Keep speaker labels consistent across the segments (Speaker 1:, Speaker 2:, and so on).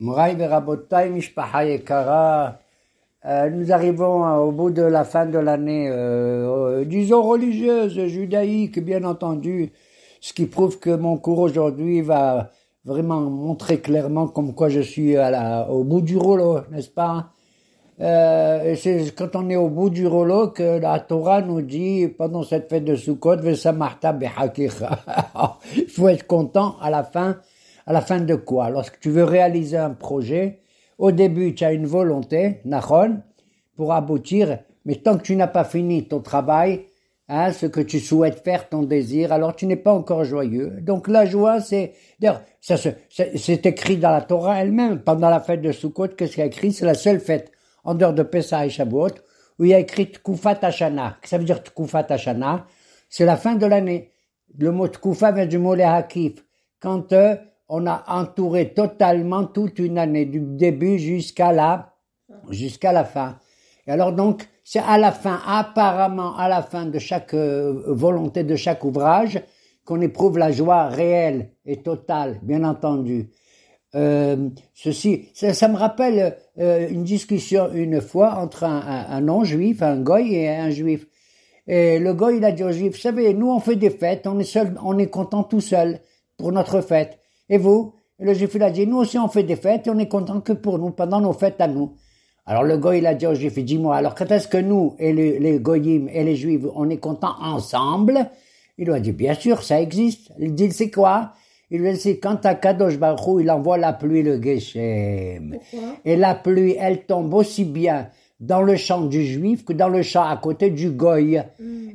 Speaker 1: Verabotai Mishpaha Yekara. Euh, nous arrivons au bout de la fin de l'année, euh, euh, disons religieuse, judaïque, bien entendu, ce qui prouve que mon cours aujourd'hui va vraiment montrer clairement comme quoi je suis à la, au bout du rouleau, n'est-ce pas? C'est quand on est au bout du rouleau que la Torah nous dit pendant cette fête de Sukkot. Il faut être content à la fin. À la fin de quoi? Lorsque tu veux réaliser un projet, au début tu as une volonté, nachon, pour aboutir, mais tant que tu n'as pas fini ton travail, hein, ce que tu souhaites faire, ton désir, alors tu n'es pas encore joyeux. Donc la joie, c'est, d'ailleurs, ça c'est écrit dans la Torah elle-même. Pendant la fête de Sukkot, qu'est-ce qu'il y a écrit? C'est la seule fête en dehors de Pessah et Shavuot où il y a écrit Tkufat Hashana. Ça veut dire Tkufat Hashana, c'est la fin de l'année. Le mot Tkufa vient du mot Lehakif. Quand euh, on a entouré totalement toute une année, du début jusqu'à la, jusqu'à la fin. Et alors donc, c'est à la fin, apparemment à la fin de chaque euh, volonté, de chaque ouvrage, qu'on éprouve la joie réelle et totale, bien entendu. Euh, ceci, ça, ça me rappelle euh, une discussion une fois entre un, un, un non-juif, un goy et un juif. Et le goy, il a dit au juif, vous savez, nous on fait des fêtes, on est seul, on est content tout seul pour notre fête. Et vous? Et le juif, il a dit, nous aussi on fait des fêtes et on est content que pour nous, pendant nos fêtes à nous. Alors le goy, il a dit au juif, dis-moi, alors quand est-ce que nous et les, les goyim et les juifs, on est contents ensemble? Il lui a dit, bien sûr, ça existe. Il dit, c'est quoi? Il lui a dit, quand à Kadosh Baruch il envoie la pluie, le Geshem. Et la pluie, elle tombe aussi bien dans le champ du juif que dans le champ à côté du goy.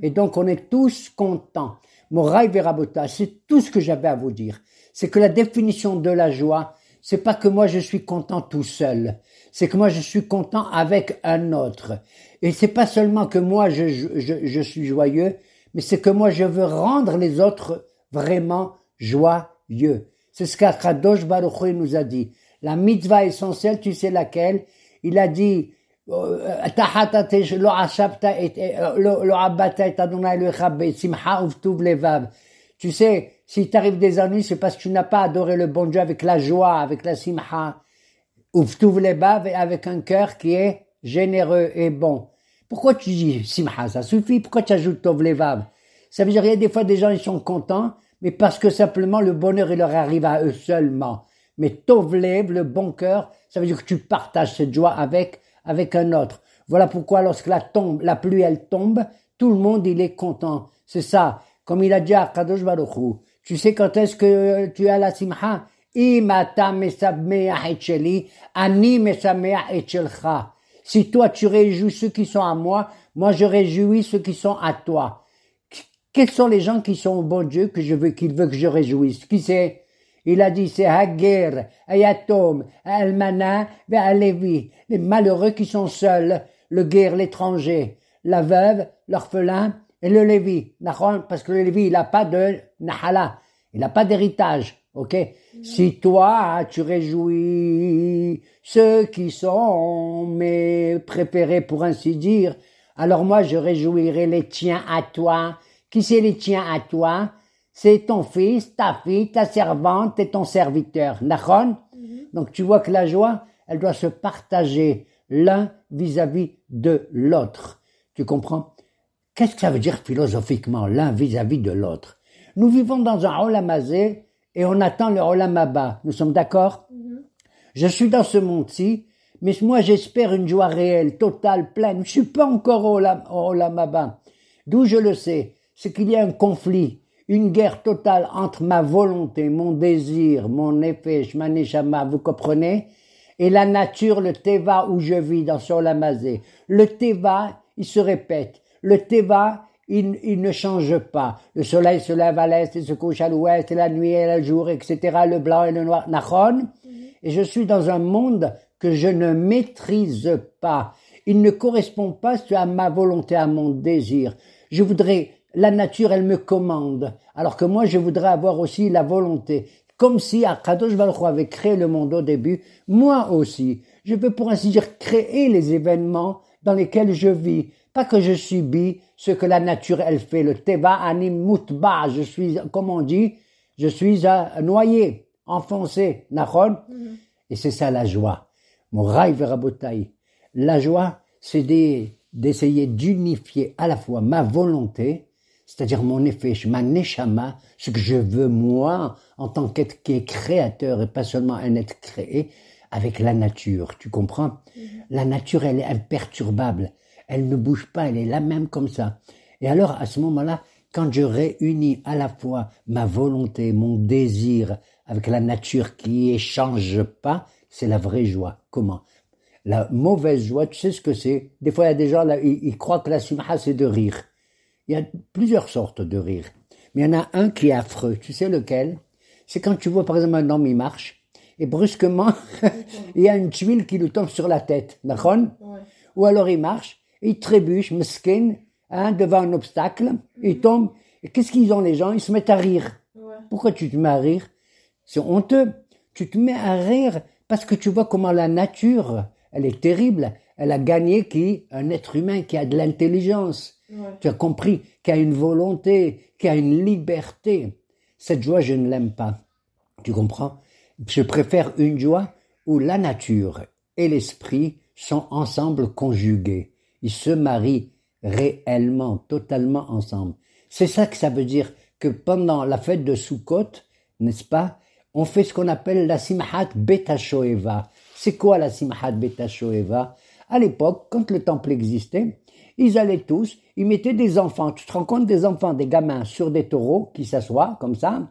Speaker 1: Et donc on est tous contents. Moraï Verabota, c'est tout ce que j'avais à vous dire c'est que la définition de la joie, c'est pas que moi je suis content tout seul, c'est que moi je suis content avec un autre. Et c'est pas seulement que moi je, je, je suis joyeux, mais c'est que moi je veux rendre les autres vraiment joyeux. C'est ce qu'Akadosh Baruch Hu nous a dit. La mitzvah essentielle, tu sais laquelle? Il a dit euh, euh, tu sais, s'il t'arrive des ennuis, c'est parce que tu n'as pas adoré le bon Dieu avec la joie, avec la simcha, ubtuv lebav, et avec un cœur qui est généreux et bon. Pourquoi tu dis simcha? Ça suffit. Pourquoi tu ajoutes tov Ça veut dire, il y a des fois des gens, ils sont contents, mais parce que simplement le bonheur, il leur arrive à eux seulement. Mais tov lev, le bon cœur, ça veut dire que tu partages cette joie avec, avec un autre. Voilà pourquoi lorsque la tombe, la pluie, elle tombe, tout le monde, il est content. C'est ça. Comme il a dit à Kadosh. Tu sais quand est-ce que tu as la simcha? Si toi tu réjouis ceux qui sont à moi, moi je réjouis ceux qui sont à toi. Quels sont les gens qui sont au bon Dieu que je veux, qu'il veut que je réjouisse? Qui c'est? Il a dit, c'est Hagir, Ayatom, Almana, Alévi, les malheureux qui sont seuls, le guerre, l'étranger, la veuve, l'orphelin, et le Lévi. Parce que le Lévi, il n'a pas de Nahala, il n'a pas d'héritage. Ok? Si toi, tu réjouis ceux qui sont mes préférés, pour ainsi dire, alors moi, je réjouirai les tiens à toi. Qui c'est les tiens à toi? C'est ton fils, ta fille, ta servante et ton serviteur. Nachon Donc tu vois que la joie, elle doit se partager l'un vis-à-vis de l'autre. Tu comprends? Qu'est-ce que ça veut dire philosophiquement, l'un vis-à-vis de l'autre? Nous vivons dans un olamazé et on attend le olamaba. Nous sommes d'accord? Je suis dans ce monde-ci, mais moi j'espère une joie réelle, totale, pleine. Je suis pas encore au olam- au olamaba. D'où je le sais, c'est qu'il y a un conflit, une guerre totale entre ma volonté, mon désir, mon effet, ma neshama, vous comprenez? Et la nature, le teva où je vis dans ce olamazé. Le teva, il se répète. Le teva, il, il ne change pas. Le soleil se lève à l'est et se couche à l'ouest, et la nuit et le jour, etc. Le blanc et le noir. Nachon. Et je suis dans un monde que je ne maîtrise pas. Il ne correspond pas à ma volonté, à mon désir. Je voudrais, la nature, elle me commande. Alors que moi, je voudrais avoir aussi la volonté. Comme si Akadosh Baruch avait créé le monde au début, moi aussi, je peux pour ainsi dire créer les événements dans lesquels je vis. Pas que je subis ce que la nature elle fait. Le teva anim mutba, je suis, comme on dit, je suis un noyé, enfoncé, nachon. Et c'est ça la joie. Mon raï rabotaï. La joie, c'est d'essayer d'unifier à la fois ma volonté, c'est-à-dire mon effet, ma neshama, ce que je veux moi, en tant qu'être qui est créateur et pas seulement un être créé, avec la nature. Tu comprends? Mm-hmm. La nature, elle est imperturbable. Elle ne bouge pas, elle est la même comme ça. Et alors, à ce moment-là, quand je réunis à la fois ma volonté, mon désir avec la nature qui échange pas, c'est la vraie joie. Comment? La mauvaise joie, tu sais ce que c'est? Des fois, il y a des gens, là, ils, croient que la simha, c'est de rire. Il y a plusieurs sortes de rire. Mais il y en a un qui est affreux. Tu sais lequel? C'est quand tu vois, par exemple, un homme, il marche, et brusquement, il y a une tuile qui lui tombe sur la tête. D'accord? Ou alors il marche, il trébuche, mesquine, hein, devant un obstacle, il tombe. Et qu'est-ce qu'ils ont les gens? Ils se mettent à rire. Pourquoi tu te mets à rire? C'est honteux. Tu te mets à rire parce que tu vois comment la nature, elle est terrible. Elle a gagné qui? Un être humain qui a de l'intelligence. Tu as compris? Qui a une volonté, qui a une liberté. Cette joie, je ne l'aime pas. Tu comprends? Je préfère une joie où la nature et l'esprit sont ensemble conjugués. Ils se marient réellement, totalement ensemble. C'est ça que ça veut dire que pendant la fête de Sukkot, n'est-ce pas, on fait ce qu'on appelle la Simhat Betashoeva. C'est quoi la Simhat Betashoeva À l'époque, quand le temple existait, ils allaient tous, ils mettaient des enfants, tu te rends compte des enfants, des gamins sur des taureaux qui s'assoient comme ça,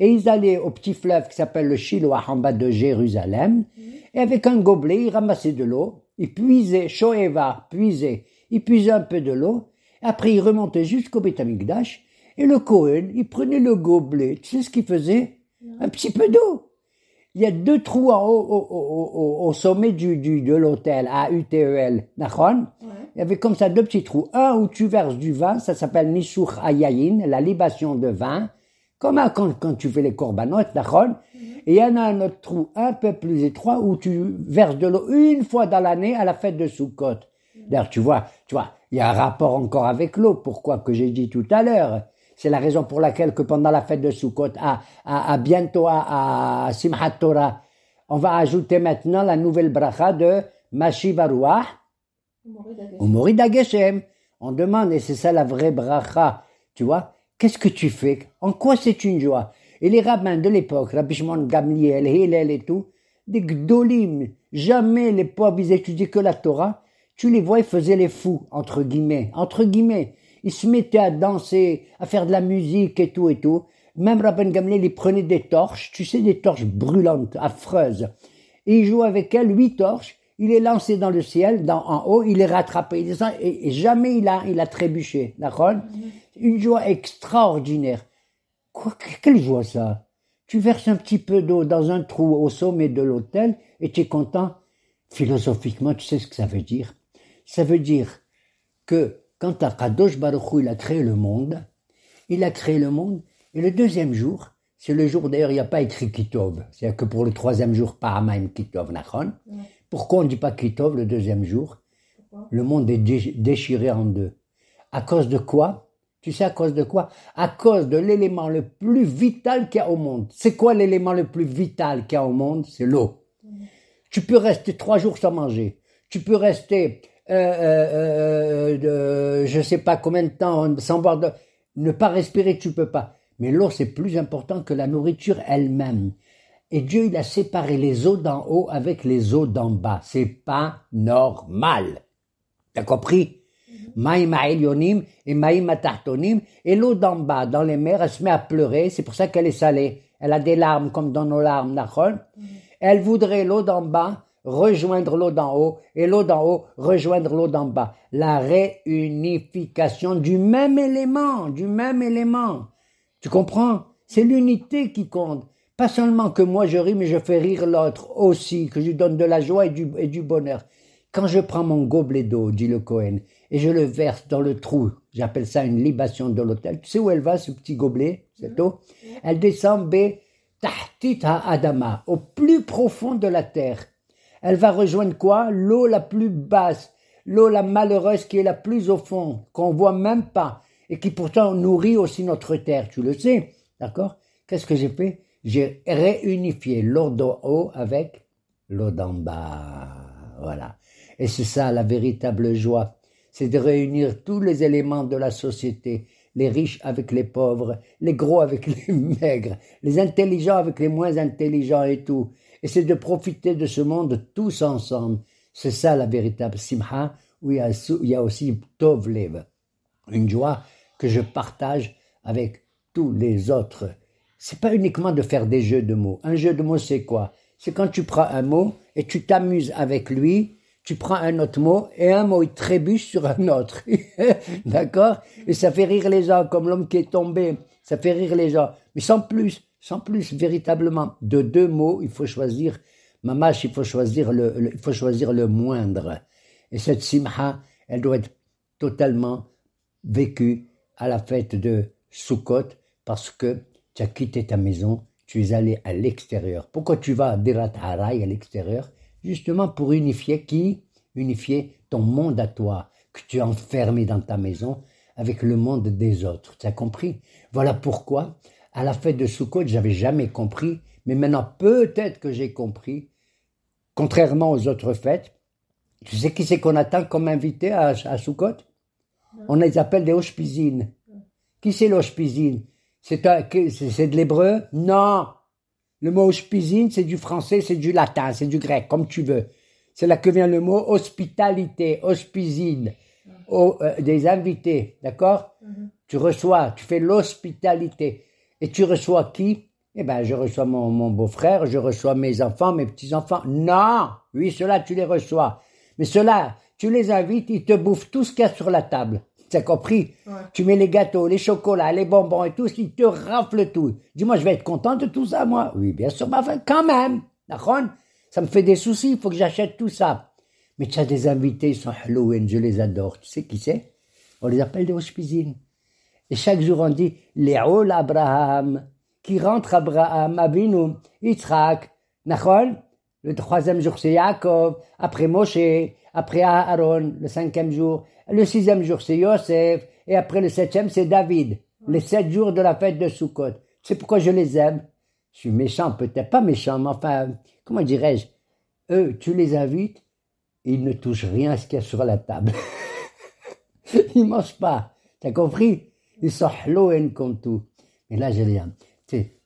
Speaker 1: et ils allaient au petit fleuve qui s'appelle le Shiloh en bas de Jérusalem, et avec un gobelet, ils ramassaient de l'eau, ils puisaient, Shoeva, puisaient, il puisait un peu de l'eau, après il remontait jusqu'au Betamikdash, et le Cohen, il prenait le gobelet, tu sais ce qu'il faisait? Un petit peu d'eau. Il y a deux trous en haut, au, au, sommet du, du, de l'hôtel, à UTEL, Nachon. Il y avait comme ça deux petits trous. Un où tu verses du vin, ça s'appelle Nisuch Ayayin, la libation de vin, comme quand, quand tu fais les corbanotes, Nachon. Et il y en a un autre trou un peu plus étroit où tu verses de l'eau une fois dans l'année à la fête de Sukkot. D'ailleurs, tu vois, tu vois, il y a un rapport encore avec l'eau. Pourquoi que j'ai dit tout à l'heure C'est la raison pour laquelle que pendant la fête de Sukkot, à, à, bientôt à, Simchat Torah, on va ajouter maintenant la nouvelle bracha de Mashivaruah ou Morid On demande, et c'est ça la vraie bracha, tu vois, qu'est-ce que tu fais? En quoi c'est une joie? Et les rabbins de l'époque, Rabbi Shimon Gamliel, Hillel et tout, des gdolim, jamais les pauvres, ils étudiaient que la Torah, tu les vois, ils faisaient les fous, entre guillemets, entre guillemets. Ils se mettaient à danser, à faire de la musique et tout et tout. Même Rabben Gamliel, il prenait des torches, tu sais, des torches brûlantes, affreuses. Et il jouait avec elles huit torches, il les lançait dans le ciel, dans, en haut, il les rattrapait, et, jamais il a, il a trébuché, d'accord? Une joie extraordinaire. Quoi, quelle joie ça. Tu verses un petit peu d'eau dans un trou au sommet de l'autel, et tu es content. Philosophiquement, tu sais ce que ça veut dire. Ça veut dire que quand Akadosh Baruch Hu, il a créé le monde, il a créé le monde, et le deuxième jour, c'est le jour d'ailleurs, il n'y a pas écrit Kitov, c'est-à-dire que pour le troisième jour, Paramaim Kitov Nachon. Pourquoi on ne dit pas Kitov le deuxième jour? Le monde est déchiré en deux. À cause de quoi? Tu sais à cause de quoi? À cause de l'élément le plus vital qu'il y a au monde. C'est quoi l'élément le plus vital qu'il y a au monde? C'est l'eau. Tu peux rester trois jours sans manger. Tu peux rester euh, euh, euh, de, je sais pas combien de temps sans boire de, ne pas respirer, tu peux pas. Mais l'eau, c'est plus important que la nourriture elle-même. Et Dieu, il a séparé les eaux d'en haut avec les eaux d'en bas. C'est pas normal. T'as compris? Maïm et maïm Et l'eau d'en bas, dans les mers, elle se met à pleurer. C'est pour ça qu'elle est salée. Elle a des larmes comme dans nos larmes, d'accord? Elle voudrait l'eau d'en bas rejoindre l'eau d'en haut et l'eau d'en haut rejoindre l'eau d'en bas. La réunification du même élément, du même élément. Tu comprends? C'est l'unité qui compte. Pas seulement que moi je ris, mais je fais rire l'autre aussi, que je lui donne de la joie et du, et du bonheur. Quand je prends mon gobelet d'eau, dit le Cohen, et je le verse dans le trou, j'appelle ça une libation de l'autel. Tu sais où elle va, ce petit gobelet, cette eau? Elle descend B, tahtita adama, au plus profond de la terre elle va rejoindre quoi? L'eau la plus basse, l'eau la malheureuse qui est la plus au fond, qu'on voit même pas, et qui pourtant nourrit aussi notre terre, tu le sais, d'accord? Qu'est-ce que j'ai fait? J'ai réunifié l'eau d'eau avec l'eau d'en bas. Voilà. Et c'est ça la véritable joie. C'est de réunir tous les éléments de la société, les riches avec les pauvres, les gros avec les maigres, les intelligents avec les moins intelligents et tout. Et c'est de profiter de ce monde tous ensemble. C'est ça la véritable simha, où il y a, aussi tovlev, une joie que je partage avec tous les autres. C'est pas uniquement de faire des jeux de mots. Un jeu de mots, c'est quoi? C'est quand tu prends un mot et tu t'amuses avec lui, tu prends un autre mot et un mot il trébuche sur un autre. D'accord? Et ça fait rire les gens, comme l'homme qui est tombé. Ça fait rire les gens. Mais sans plus, sans plus, véritablement. De deux mots, il faut choisir, mamash, il faut choisir le, il faut choisir le moindre. Et cette simha, elle doit être totalement vécue à la fête de Sukkot parce que tu as quitté ta maison, tu es allé à l'extérieur. Pourquoi tu vas à Dirat Haray à l'extérieur? Justement pour unifier qui? Unifier ton monde à toi, que tu as enfermé dans ta maison, avec le monde des autres. Tu as compris? Voilà pourquoi, à la fête de Sukkot, j'avais jamais compris, mais maintenant peut-être que j'ai compris, contrairement aux autres fêtes. Tu sais qui c'est qu'on attend comme invité à, à Sukkot? On les appelle des hospizines. Qui c'est l'hospizine C'est de l'hébreu? Non Le mot hospizine, c'est du français, c'est du latin, c'est du grec, comme tu veux. C'est là que vient le mot hospitalité, hospizine, oh, euh, des invités, d'accord Tu reçois, tu fais l'hospitalité. Et tu reçois qui? Eh ben, je reçois mon, mon beau-frère, je reçois mes enfants, mes petits-enfants. Non Oui, ceux-là, tu les reçois. Mais ceux-là, tu les invites, ils te bouffent tout ce qu'il y a sur la table. T'as compris Tu mets les gâteaux, les chocolats, les bonbons et tout, ils te raflent tout. Dis-moi, je vais être content de tout ça, moi Oui, bien sûr, mais enfin, quand même. Ça me fait des soucis, il faut que j'achète tout ça. Mais tu as des invités, ils sont Halloween, je les adore. Tu sais qui c'est? On les appelle des hospizines. Et chaque jour, on dit, Léol Abraham, qui rentre Abraham, Abinu, Yitzhak, Nachol, le troisième jour, c'est Yaakov. Après Moshe, après Aaron, le cinquième jour. Le sixième jour, c'est Yosef. Et après le septième, c'est David. Les sept jours de la fête de Sukkot. C'est pourquoi je les aime? Je suis méchant, peut-être pas méchant, mais enfin, comment dirais-je? Eux, tu les invites, ils ne touchent rien à ce qu'il y a sur la table. ils mangent pas. T'as compris? Ils sont Halloween comme tout. Mais là, j'ai rien.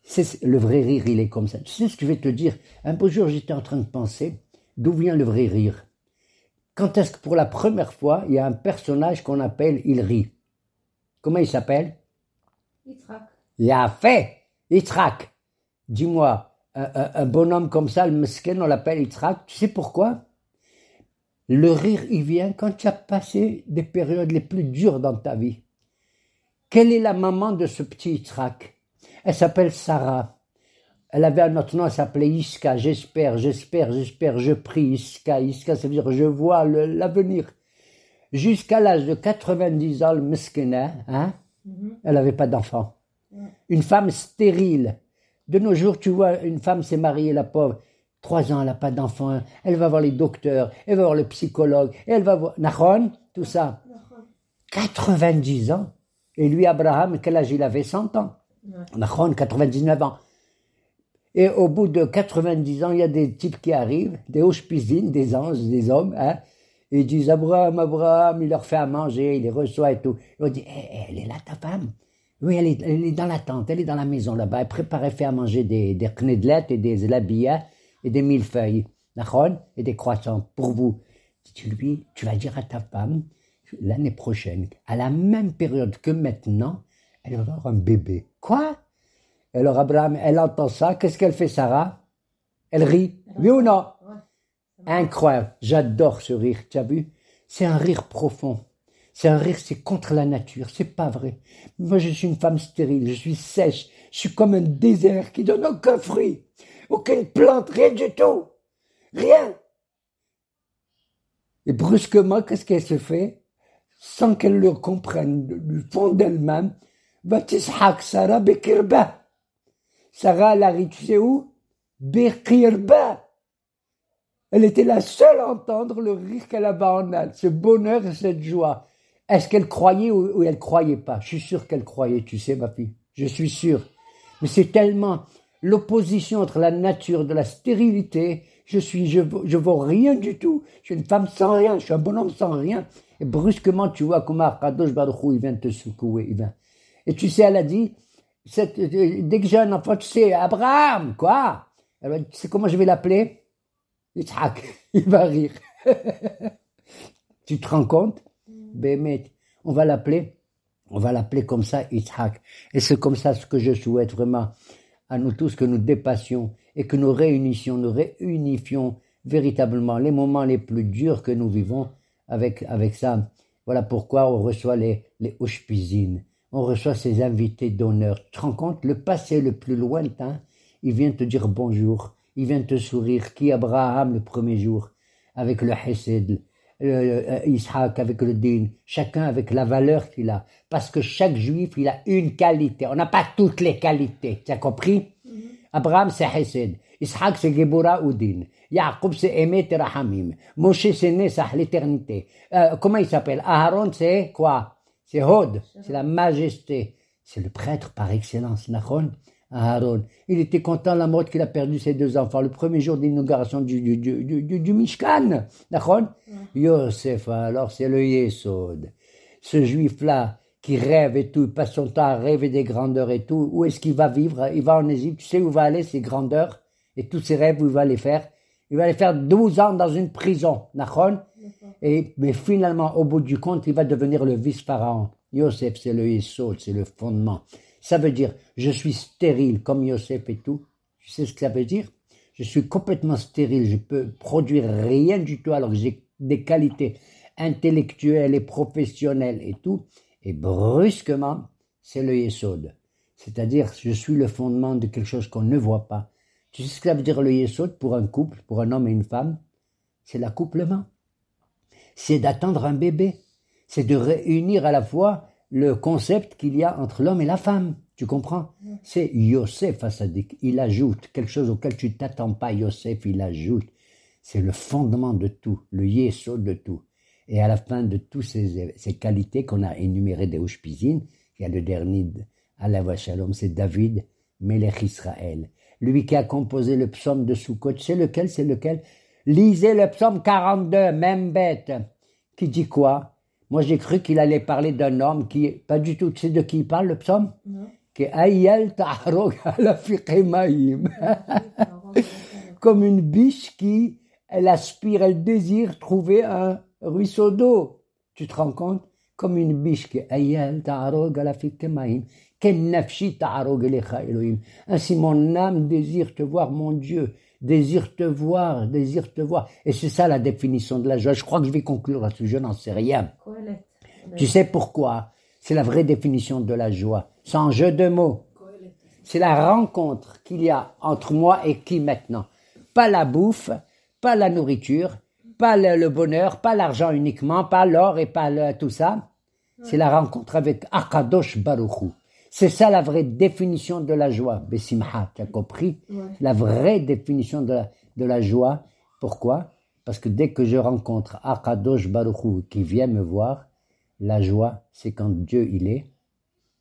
Speaker 1: C'est le vrai rire, il est comme ça. Tu sais ce que je vais te dire? Un beau jour, j'étais en train de penser d'où vient le vrai rire. Quand est-ce que pour la première fois, il y a un personnage qu'on appelle il rit Comment il s'appelle? Il a fait Yitzhak. Dis-moi, un, bonhomme comme ça, le mesquin, on l'appelle Yitzhak. Tu sais pourquoi? Le rire, il vient quand tu as passé des périodes les plus dures dans ta vie. Quelle est la maman de ce petit Yitzhak? Elle s'appelle Sarah. Elle avait un autre nom, elle s'appelait Iska. J'espère, j'espère, j'espère, je prie Iska. Iska, ça veut dire je vois l'avenir. Jusqu'à l'âge de 90 ans, le meskina, hein, mhm. elle n'avait pas d'enfant. Une femme stérile. De nos jours, tu vois, une femme s'est mariée, la pauvre. Trois ans, elle n'a pas d'enfant. Elle va voir les docteurs, elle va voir le psychologue, elle va voir Nahon, tout ça. 90 ans. Et lui, Abraham, quel âge il avait? 100 ans. Nahon, 99 ans. Et au bout de 90 ans, il y a des types qui arrivent, des hospizines, des anges, des hommes, hein, et ils disent Abraham, Abraham, il leur fait à manger, il les reçoit et tout. Ils dit eh, eh, elle est là ta femme? Oui, elle est, elle est dans la tente, elle est dans la maison là-bas. Elle prépare, elle fait à manger des, des knedlettes et des labia et des millefeuilles, et des croissants pour vous. Tu lui, tu vas dire à ta femme, l'année prochaine, à la même période que maintenant, elle va avoir un bébé. Quoi? Alors Abraham, elle entend ça. Qu'est-ce qu'elle fait, Sarah? Elle rit. Oui ou non? Incroyable. J'adore ce rire. Tu as vu? C'est un rire profond. C'est un rire, c'est contre la nature. C'est pas vrai. Moi, je suis une femme stérile. Je suis sèche. Je suis comme un désert qui donne aucun fruit, aucune plante, rien du tout. Rien. Et brusquement, qu'est-ce qu'elle se fait? Sans qu'elle le comprenne du fond d'elle-même, Sarah Bekirba. Sarah Larry, tu sais où? Bekirba. Elle était la seule à entendre le rire qu'elle avait en elle, ce bonheur et cette joie. Est-ce qu'elle croyait ou, elle croyait pas? Je suis sûr qu'elle croyait, tu sais, ma fille. Je suis sûr. Mais c'est tellement l'opposition entre la nature de la stérilité. Je suis, je, je vaux rien du tout. Je suis une femme sans rien. Je suis un bonhomme sans rien. Et brusquement, tu vois comment Kadosh Baruch il vient te secouer. Et tu sais, elle a dit, dès que j'ai un enfant, tu sais, Abraham, quoi? Elle tu sais comment je vais l'appeler? Yitzhak. Il va rire. tu te rends compte? Bémet, on va l'appeler, on va l'appeler comme ça Yitzhak. Et c'est comme ça ce que je souhaite vraiment à nous tous que nous dépassions et que nous réunissions, nous réunifions véritablement les moments les plus durs que nous vivons avec, avec ça. Voilà pourquoi on reçoit les, les on reçoit ces invités d'honneur. Tu te rends compte, le passé le plus lointain, il vient te dire bonjour, il vient te sourire, qui Abraham le premier jour, avec le Hesed, euh, Ishaq avec le din, chacun avec la valeur qu'il a. Parce que chaque juif, il a une qualité. On n'a pas toutes les qualités. Tu as compris? Mm-hmm. Abraham, c'est Hesed. Ishaq, c'est Gebura ou din. Yaakov, c'est Emet et Rahamim. Moshe, c'est Nesach, l'éternité. Euh, comment il s'appelle? Aaron, c'est quoi? C'est Hod, c'est la majesté. C'est le prêtre par excellence, Nachon. Aaron. Il était content la mort qu'il a perdu ses deux enfants le premier jour d'inauguration du, du, du, du, du Mishkan. D'accord Yosef, alors c'est le Yesod. Ce juif-là qui rêve et tout, il passe son temps à rêver des grandeurs et tout. Où est-ce qu'il va vivre? Il va en Égypte. Tu sais où va aller ses grandeurs? Et tous ses rêves, où il va les faire? Il va les faire 12 ans dans une prison. D'accord mais finalement, au bout du compte, il va devenir le vice-pharaon. Yosef, c'est le Yesod, c'est le fondement. Ça veut dire, je suis stérile comme Yosef et tout. Tu sais ce que ça veut dire? Je suis complètement stérile, je peux produire rien du tout alors que j'ai des qualités intellectuelles et professionnelles et tout. Et brusquement, c'est le Yesod. C'est-à-dire, je suis le fondement de quelque chose qu'on ne voit pas. Tu sais ce que ça veut dire le Yesod pour un couple, pour un homme et une femme? C'est l'accouplement. C'est d'attendre un bébé. C'est de réunir à la fois le concept qu'il y a entre l'homme et la femme. Tu comprends? C'est Yosef. Il ajoute quelque chose auquel tu t'attends pas. Yosef, il ajoute. C'est le fondement de tout, le yesod de tout. Et à la fin de toutes ces, qualités qu'on a énumérées des Ushpizin, il y a le dernier, Allah Shalom, c'est David, Melech Israël. Lui qui a composé le psaume de Sukkot, c'est lequel, c'est lequel? Lisez le psaume 42, même bête, qui dit quoi? Moi, j'ai cru qu'il allait parler d'un homme qui, pas du tout, tu sais de qui il parle, le psaume? Qui Comme une biche qui, elle aspire, elle désire trouver un ruisseau d'eau. Tu te rends compte? Comme une biche qui, ainsi mon âme désire te voir, mon Dieu désire te voir, désire te voir. Et c'est ça la définition de la joie. Je crois que je vais conclure là-dessus, je n'en sais rien. Tu sais pourquoi? C'est la vraie définition de la joie, sans jeu de mots. C'est la rencontre qu'il y a entre moi et qui maintenant? Pas la bouffe, pas la nourriture, pas le, bonheur, pas l'argent uniquement, pas l'or et pas tout ça. C'est la rencontre avec Akadosh Baruchou. C'est ça la vraie définition de la joie. Bessimha, tu as compris La vraie définition de la, de la joie. Pourquoi? Parce que dès que je rencontre Akadosh Baruchou qui vient me voir, la joie, c'est quand Dieu il est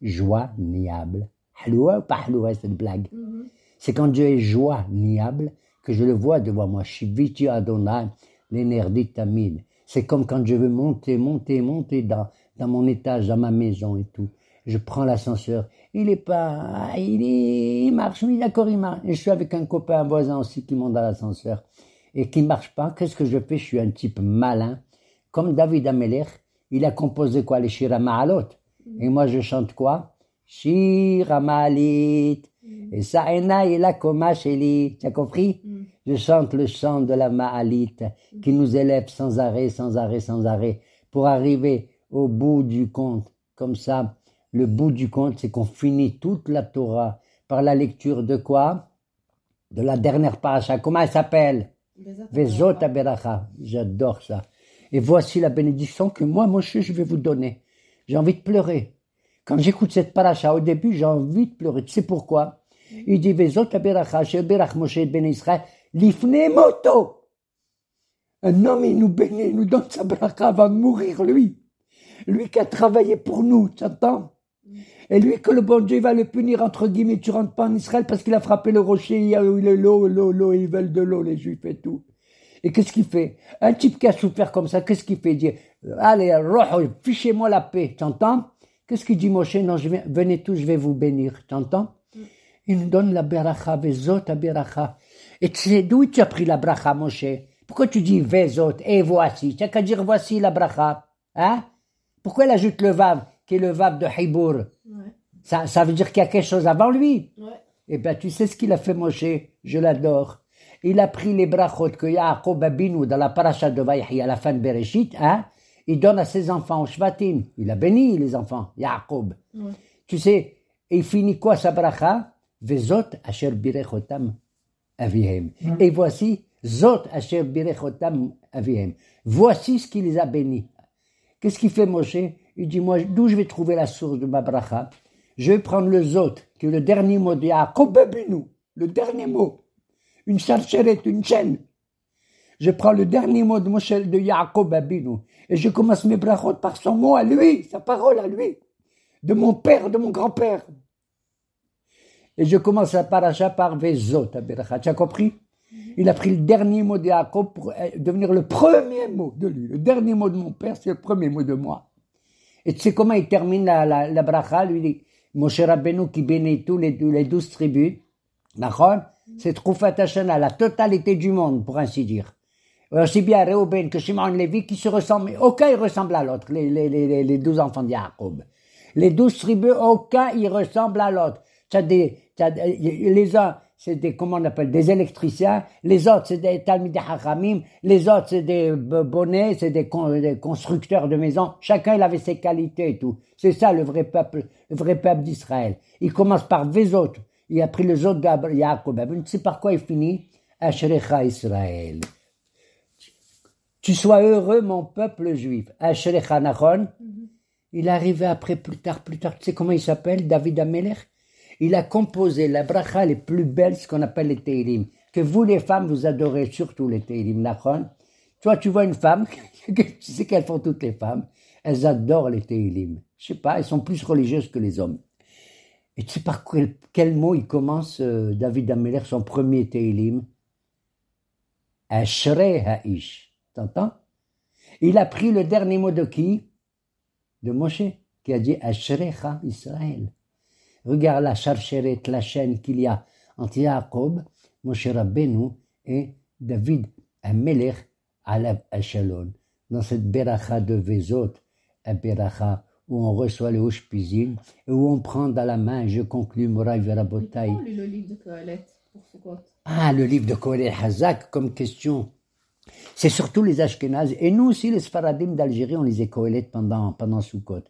Speaker 1: joignable. Haloua ou pas haloua, cette blague? Mm-hmm. C'est quand Dieu est joignable que je le vois devant moi. Shiviti Adonai, l'énergie tamid. C'est comme quand je veux monter, monter, monter dans, dans mon étage, dans ma maison et tout je prends l'ascenseur. Il est pas, il, est, il marche, oui, d'accord, il marche. Et je suis avec un copain, un voisin aussi qui monte dans l'ascenseur et qui marche pas. Qu'est-ce que je fais? Je suis un type malin. Comme David Ameler, il a composé quoi? Les Shira Ma'alot. Et moi, je chante quoi? Shira Ma'alit. Et ça, et la koma sheli. Tu as compris? Je chante le chant de la Ma'alit qui nous élève sans arrêt, sans arrêt, sans arrêt pour arriver au bout du compte. Comme ça, le bout du compte, c'est qu'on finit toute la Torah par la lecture de quoi? De la dernière paracha. Comment elle s'appelle? Vezot Aberacha. J'adore ça. Et voici la bénédiction que moi, Moshe, je vais vous donner. J'ai envie de pleurer. Quand j'écoute cette paracha, au début, j'ai envie de pleurer. Tu sais pourquoi? Il dit Vezot Aberacha, Sheberach Moshe ben Israël, Lifne Moto. Un homme, il nous bénit, il nous donne sa bracha avant de mourir, lui. Lui qui a travaillé pour nous, tu entends Et lui, que le bon Dieu va le punir, entre guillemets, tu rentres pas en Israël parce qu'il a frappé le rocher, il y a l'eau, l'eau, l'eau, ils veulent de l'eau, les juifs et tout. Et qu'est-ce qu'il fait? Un type qui a souffert comme ça, qu'est-ce qu'il fait? Il dit, allez, fichez-moi la paix, t'entends? Qu'est-ce qu'il dit Moshe? Non, je venez tous, je vais vous bénir, t'entends? Il nous donne la beracha, vezot, beracha. Et tu sais d'où tu as pris la bracha, Moshe? Pourquoi tu dis vezot et voici. Tu qu'à dire voici la bracha. Hein? Pourquoi il ajoute le vav, qui est le vav de Hibour ça, ça veut dire qu'il y a quelque chose avant lui. Eh bien, tu sais ce qu'il a fait, Moshe? Je l'adore. Il a pris les brachot que Yaakov Abinu, dans la paracha de Vaïhi, à la fin de Bereshit, hein, il donne à ses enfants, Shvatim. Il a béni les enfants, Yaakov. Tu sais, il finit quoi sa bracha? Vezot asher birechotam avihem. Et voici, Zot asher birechotam avihem. Voici ce qu'il les a bénis. Qu'est-ce qu'il fait Moshe? Il dit, moi, d'où je vais trouver la source de ma bracha? Je vais prendre le Zot, qui est le dernier mot de Yaakov le dernier mot. Une charcherette, une chaîne. Je prends le dernier mot de, Moshel, de Yaakov Abinu et je commence mes brachot par son mot à lui, sa parole à lui, de mon père, de mon grand-père. Et je commence à paracha par Vezot, Tu as compris? Il a pris le dernier mot de Yaakov pour euh, devenir le premier mot de lui. Le dernier mot de mon père, c'est le premier mot de moi. Et tu sais comment il termine la, la, la bracha Lui dit Moshe Rabbeinu qui bénit tous les, les douze tribus, d'accord? C'est Troufat à la totalité du monde, pour ainsi dire. Aussi bien Reuben que Shimon Lévi qui se ressemblent, aucun il ressemble à l'autre, les, les, les, les douze enfants de Jacob. Les douze tribus, aucun il ressemble à l'autre. les uns, c'est des, comment on appelle, des électriciens, les autres, c'est des Talmud Haramim, les autres, c'est des bonnets, c'est des, constructeurs de maisons. Chacun, il avait ses qualités et tout. C'est ça, le vrai peuple, le vrai peuple d'Israël. Il commence par Vezot. Il a pris le Zot de Yaakov. Tu sais par quoi il finit? Ashrecha Israël. Tu sois heureux, mon peuple juif. Ashrecha Nachon. Il est arrivé après, plus tard, plus tard. Tu sais comment il s'appelle? David Ameler il a composé la bracha les plus belles, ce qu'on appelle les Teilim. Que vous, les femmes, vous adorez surtout les Teilim, Nachon. Toi, tu vois une femme, tu sais qu'elles font toutes les femmes, elles adorent les Teilim. Je sais pas, elles sont plus religieuses que les hommes. Et tu sais par quel, mot il commence, euh, David Ameller, son premier Teilim Ashrei Ha'ish. T'entends? Il a pris le dernier mot de qui? De Moshe, qui a dit Ashrecha Israël. Regarde la charcheret, la chaîne qu'il y a entre Jacob, Moshe Rabbeinu et David Amelech Alav Shalom. Dans cette beracha de Vezot, un beracha où on reçoit le Ushpizim et où on prend dans la main, je conclus Moraï Verabotai.
Speaker 2: le livre de Kohelet pour
Speaker 1: Ah, le livre de Kohelet Hazak comme question. C'est surtout les Ashkenazes. Et nous aussi, les Sfaradim d'Algérie, on lisait Kohelet pendant, pendant Sukkot.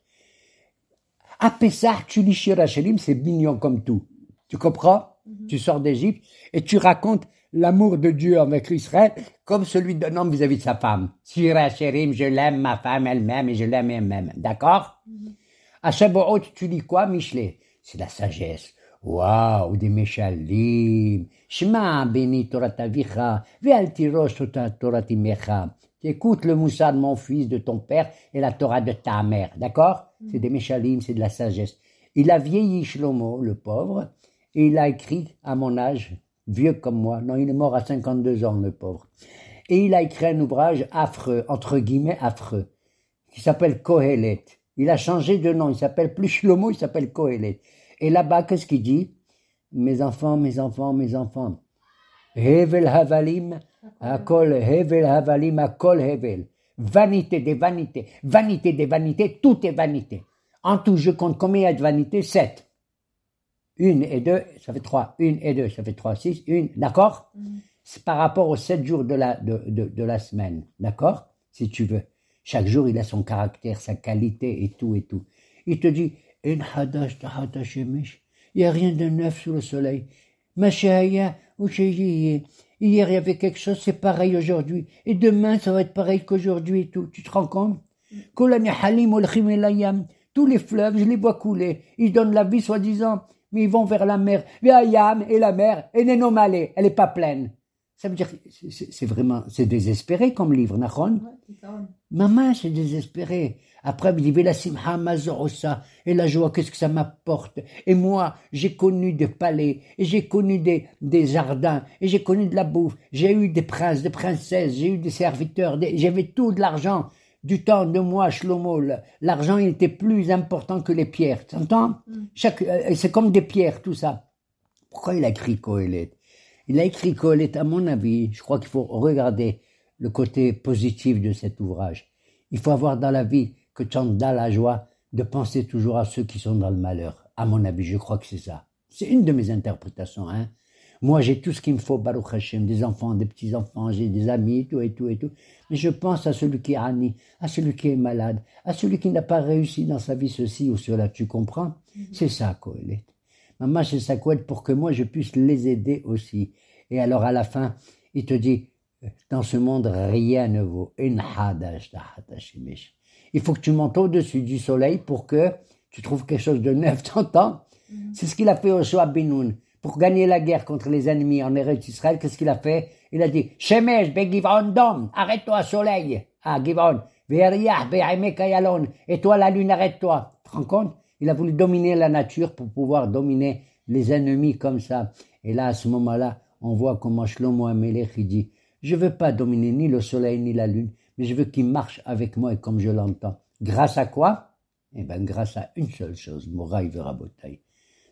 Speaker 1: À Pessah, tu lis Shirachelim, c'est mignon comme tout. Tu comprends? Mhm. Tu sors d'Égypte et tu racontes l'amour de Dieu avec Israël comme celui d'un homme vis-à-vis de sa femme. Shirachelim, je l'aime, ma femme elle-même et je l'aime elle-même. D'accord? Mhm. À Shavuot, tu lis quoi, Michelet? C'est la sagesse. Waouh, des méchalim. Shema béni Torah tavicha, ve'al tirosh Torah timecha. Tu écoutes le moussa de mon fils, de ton père, et la Torah de ta mère. D'accord? C'est des méchalim, c'est de la sagesse. Il a vieilli Shlomo, le pauvre, et il a écrit à mon âge, vieux comme moi, non, il est mort à 52 ans, le pauvre. Et il a écrit un ouvrage affreux, entre guillemets affreux, qui s'appelle Kohelet. Il a changé de nom, il s'appelle plus Shlomo, il s'appelle Kohelet. Et là-bas, qu'est-ce qu'il dit? Mes enfants, mes enfants, mes enfants. Hevel havalim, akol, hevel havalim, akol hevel vanité des vanités, vanité des vanités, tout est vanité. En tout, je compte combien il y a de vanités? Sept. Une et deux, ça fait trois. Une et deux, ça fait trois, six. Une, d'accord? Mm. C'est par rapport aux sept jours de la, de, de, la semaine, d'accord? Si tu veux. Chaque jour, il a son caractère, sa qualité et tout et tout. Il te dit, il n'y a rien de neuf sous le soleil. Hier, il y avait quelque chose, c'est pareil aujourd'hui. Et demain, ça va être pareil qu'aujourd'hui et tout. Tu te rends compte? Tous les fleuves, je les vois couler. Ils donnent la vie, soi-disant, mais ils vont vers la mer. et la mer, elle est elle n'est pas pleine. Ça veut dire, c'est vraiment, c'est désespéré comme livre,
Speaker 2: Nachon
Speaker 1: Maman, c'est désespéré. Après, il dit, la simha mazorosa, et la joie, qu'est-ce que ça m'apporte Et moi, j'ai connu des palais, et j'ai connu des, des jardins, et j'ai connu de la bouffe, j'ai eu des princes, des princesses, j'ai eu des serviteurs, j'avais tout de l'argent. Du temps de moi, Shlomo, l'argent il était plus important que les pierres. T'entends mm. Euh, c'est comme des pierres, tout ça. Pourquoi il a écrit Kohelet? Il a écrit Kohelet, à mon avis, je crois qu'il faut regarder le côté positif de cet ouvrage. Il faut avoir dans la vie que tu en as la joie de penser toujours à ceux qui sont dans le malheur. À mon avis, je crois que c'est ça. C'est une de mes interprétations. Hein. Moi, j'ai tout ce qu'il me faut, Baruch Hashem, des enfants, des petits-enfants, j'ai des amis, tout et tout et tout. Mais je pense à celui qui est Annie, à celui qui est malade, à celui qui n'a pas réussi dans sa vie ceci ou cela. Tu comprends? C'est ça, Kohelet. Maman, c'est sa couette pour que moi, je puisse les aider aussi. Et alors, à la fin, il te dit, dans ce monde, rien ne vaut. Il faut que tu montes au-dessus du soleil pour que tu trouves quelque chose de neuf, t'entends C'est ce qu'il a fait au Shoah Binoun. Pour gagner la guerre contre les ennemis en Eretz Israël, qu'est-ce qu'il a fait? Il a dit, Shemesh be Giv'on Dom, arrête-toi soleil, ah Giv'on, et toi la lune, arrête-toi. Tu te rends compte? Il a voulu dominer la nature pour pouvoir dominer les ennemis comme ça. Et là, à ce moment-là, on voit comment Shlomo Amelech, dit, je veux pas dominer ni le soleil ni la lune, mais je veux qu'il marche avec moi et comme je l'entends. Grâce à quoi? Eh bien, grâce à une seule chose, Moraï Verabotai.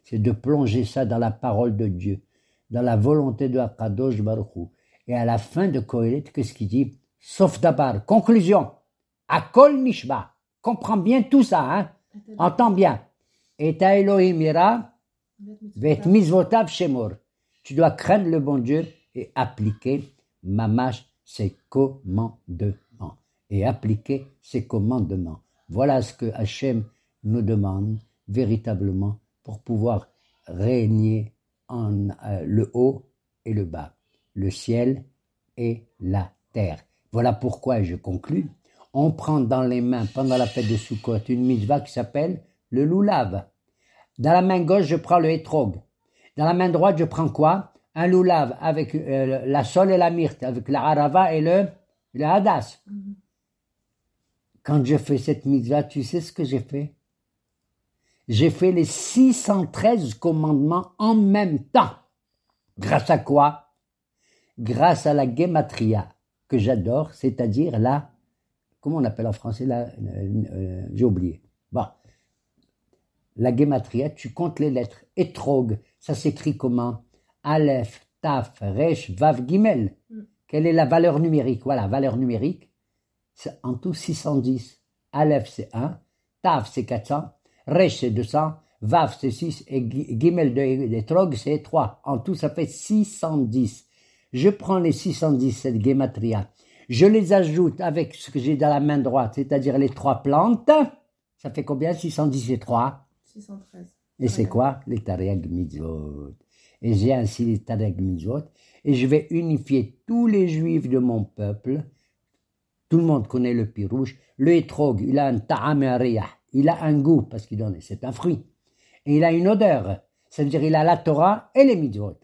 Speaker 1: C'est de plonger ça dans la parole de Dieu, dans la volonté de Akadosh Baruch Hu. Et à la fin de Kohelet, qu'est-ce qu'il dit? Sauf d'abord, conclusion. Akol Nishba. Comprends bien tout ça, hein? Entends bien. Et ta Elohim ira, Vet mitzvotav shemor. Tu dois craindre le bon Dieu et appliquer mamash ses commandements. Et appliquer ses commandements. Voilà ce que Hachem nous demande véritablement pour pouvoir régner en euh, le haut et le bas, le ciel et la terre. Voilà pourquoi, je conclus, on prend dans les mains pendant la fête de Sukkot une mitzvah qui s'appelle le loulav. Dans la main gauche, je prends le hétrog. Dans la main droite, je prends quoi? Un loulav avec euh, la sol et la myrte, avec la harava et le, le hadas. Quand je fais cette mitzvah, tu sais ce que j'ai fait? J'ai fait les 613 commandements en même temps. Grâce à quoi? Grâce à la gematria que j'adore, c'est-à-dire la, comment on appelle en français la, euh, j'ai oublié. Bon, la gematria, tu comptes les lettres. Etrog, ça s'écrit comment? Aleph, Taf, Resh, Vav, Gimel. Quelle est la valeur numérique? Voilà, valeur numérique, c'est en tout 610. Aleph, c'est 1, Taf, c'est 400, Resh, c'est 200, Vav, c'est 6, et Gi- Gimel de d'Etrog, c'est 3. En tout, ça fait 610. Je prends les 610, cette gematria, je les ajoute avec ce que j'ai dans la main droite, c'est-à-dire les trois plantes. Ça fait combien? 610 et 3
Speaker 2: 613.
Speaker 1: et c'est quoi? Les Tarek Mitzvot. Et j'ai ainsi les Tarek Mitzvot. Et je vais unifier tous les juifs de mon peuple. Tout le monde connaît le pirouche. Le hétrog, il a un ta'am et un riyah. Il a un goût, parce qu'il donne, c'est un fruit. Et il a une odeur. C'est-à-dire, il a la Torah et les mitzvot.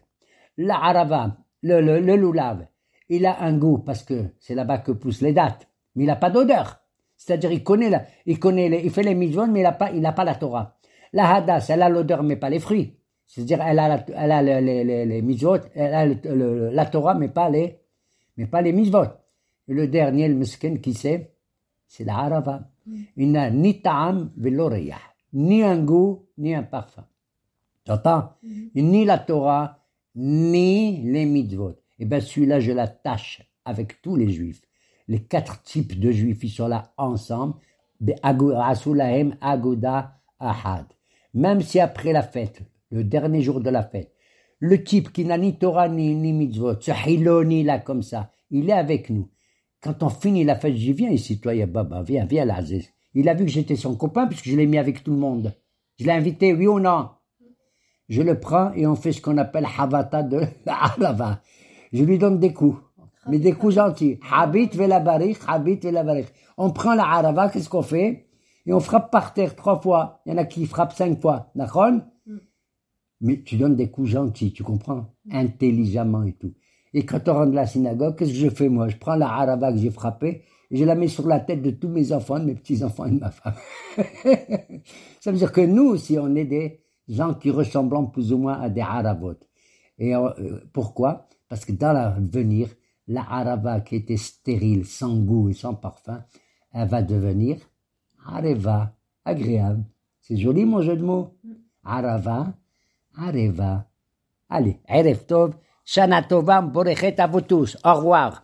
Speaker 1: La harava, le, le, le loulav, il a un goût, parce que c'est là-bas que poussent les dates. Mais il n'a pas d'odeur. C'est-à-dire, il connaît, la, il connaît, les- il fait les mitzvot, mais il n'a pas, il n'a pas la Torah. La hadas, elle a l'odeur, mais pas les fruits. C'est-à-dire, elle a, la, elle a le- les, les, les mitzvot, elle a le- le- la Torah, mais pas les, mais pas les mitzvot. Et le dernier, le miskin, qui c'est? C'est la harava. Il n'a ni ta'am velo riyah. ni un goût, ni un parfum. J'entends? Ni la Torah, ni les mitzvot. Et bien celui-là, je l'attache avec tous les juifs. Les quatre types de juifs, ils sont là ensemble. Aguda Ahad. Même si après la fête, le dernier jour de la fête, le type qui n'a ni Torah ni, ni mitzvot, ce Hiloni là comme ça, il est avec nous. Quand on finit la fête, dis viens ici, toi, Baba, viens, viens là. Il a vu que j'étais son copain puisque je l'ai mis avec tout le monde. Je l'ai invité, oui ou non? Je le prends et on fait ce qu'on appelle Havata de la Halava. Je lui donne des coups, mais des coups gentils. Habit velabarich, habit velabarich. On prend la Harava, qu'est-ce qu'on fait? Et on frappe par terre trois fois. Il y en a qui frappent cinq fois. D'accord? Mais tu donnes des coups gentils, tu comprends? Intelligemment et tout. Et quand on rentre de la synagogue, qu'est-ce que je fais moi? Je prends la harava que j'ai frappée et je la mets sur la tête de tous mes enfants, de mes petits-enfants et de ma femme. Ça veut dire que nous aussi, on est des gens qui ressemblent plus ou moins à des haravot. Et euh, pourquoi? Parce que dans l'avenir, la harava qui était stérile, sans goût et sans parfum, elle va devenir areva, agréable. C'est joli mon jeu de mots. Arava, areva. Allez, Erev Tov, Shana Tovam, Borechet à vous tous. Au revoir.